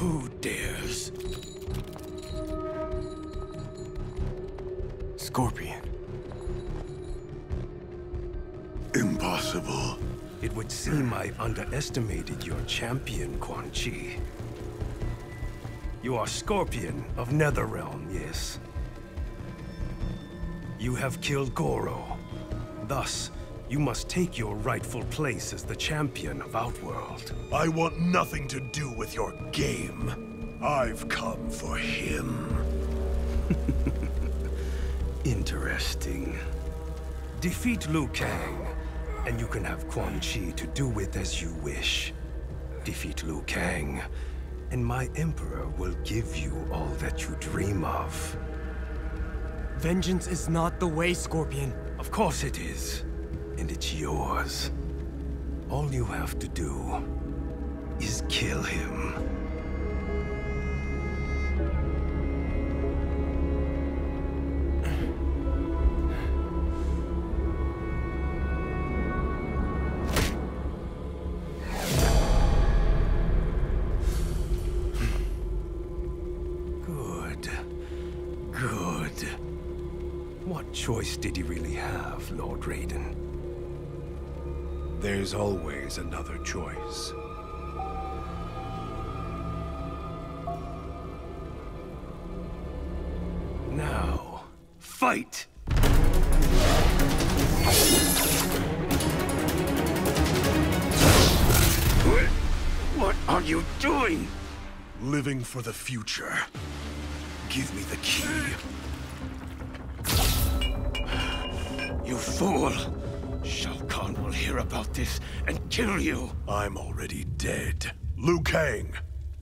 Who dares? Scorpion. Impossible. It would seem I underestimated your champion, Quan Chi. You are Scorpion of Netherrealm, yes? You have killed Goro. Thus, you must take your rightful place as the champion of Outworld. I want nothing to do with your game. I've come for him. Interesting. Defeat Liu Kang, and you can have Quan Chi to do with as you wish. Defeat Liu Kang, and my Emperor will give you all that you dream of. Vengeance is not the way, Scorpion. Of course it is, and it's yours. All you have to do is kill him. Good. Good. What choice did he really have, Lord Raiden? There's always another choice. Now, fight! What are you doing? Living for the future. Give me the key. You fool! Shao Kahn will hear about this and kill you! I'm already dead. Liu Kang,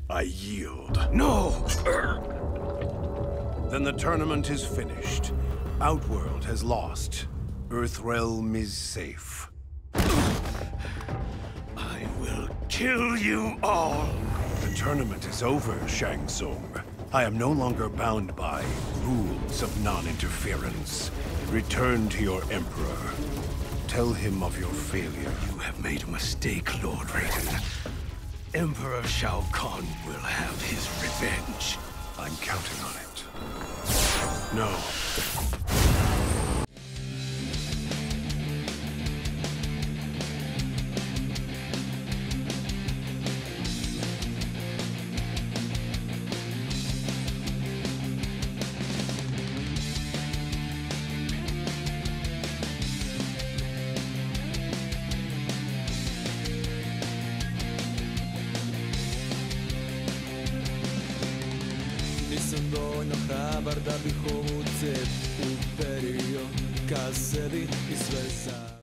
I yield. No! Then the tournament is finished. Outworld has lost. Earthrealm is safe. I will kill you all! The tournament is over, Shang Tsung. I am no longer bound by rules of non-interference. Return to your Emperor. Tell him of your failure. You have made a mistake, Lord Raiden. Emperor Shao Kahn will have his revenge. I'm counting on it. No. Nisam dovoljno hrabar da bih ovu cep uperio. Ka sebi i sve za